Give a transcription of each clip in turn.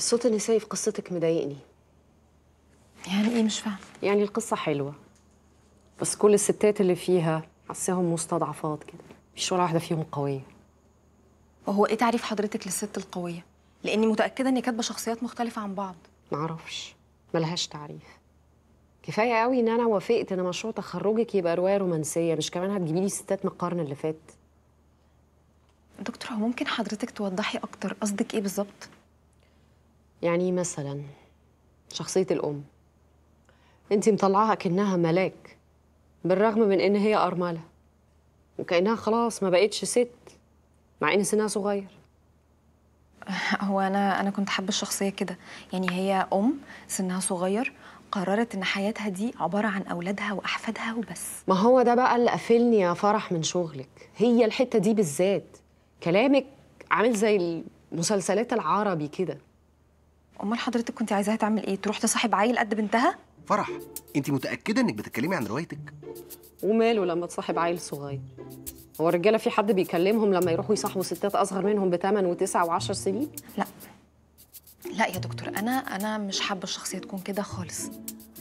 الصوت النسائي في قصتك مضايقني. يعني إيه؟ مش فاهم يعني القصة حلوة بس كل الستات اللي فيها حاساهم مستضعفات كده. مفيش ولا واحدة فيهم قوية. وهو إيه تعريف حضرتك للست القوية؟ لأني متأكدة إني كاتبة شخصيات مختلفة عن بعض. معرفش. ملهاش تعريف. كفاية قوي إن أنا وافقت إن مشروع تخرجك يبقى رواية رومانسية مش كمان هتجيبي لي ستات من القرن اللي فات. دكتور هو ممكن حضرتك توضحي أكتر؟ قصدك إيه بالظبط؟ يعني مثلا شخصية الأم. أنت مطلعاها كأنها ملاك بالرغم من إن هي أرملة وكأنها خلاص ما بقتش ست مع إن سنها صغير. هو أنا أنا كنت حابة الشخصية كده. يعني هي أم سنها صغير قررت إن حياتها دي عبارة عن أولادها وأحفادها وبس. ما هو ده بقى اللي قافلني يا فرح من شغلك. هي الحتة دي بالذات. كلامك عامل زي المسلسلات العربي كده. أمال حضرتك كنت عايزاها تعمل إيه؟ تروح تصاحب عيل قد بنتها؟ فرح أنت متأكدة إنك بتتكلمي عن روايتك؟ وماله لما تصاحب عيل صغير؟ هو الرجالة في حد بيكلمهم لما يروحوا يصاحبوا ستات أصغر منهم بثمان وتسع وعشر سنين؟ لا. لا يا دكتور أنا أنا مش حابة الشخصية تكون كده خالص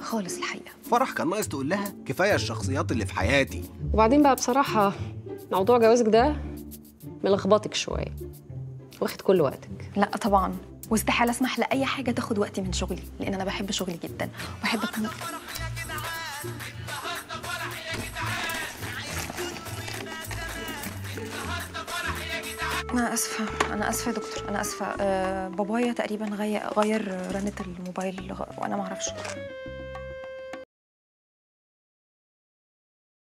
خالص الحقيقة. فرح كان ناقص تقول لها كفاية الشخصيات اللي في حياتي. وبعدين بقى بصراحة موضوع جوازك ده ملخبطك شوية واخد كل وقتك. لا طبعا. واستحالة أسمح لأي حاجة تاخد وقتي من شغلي لأن أنا بحب شغلي جدا وبحب اكون أنا آسفة أنا آسفة يا دكتور أنا آسفة. آه بابايا تقريبا غير رنه الموبايل ما أعرفش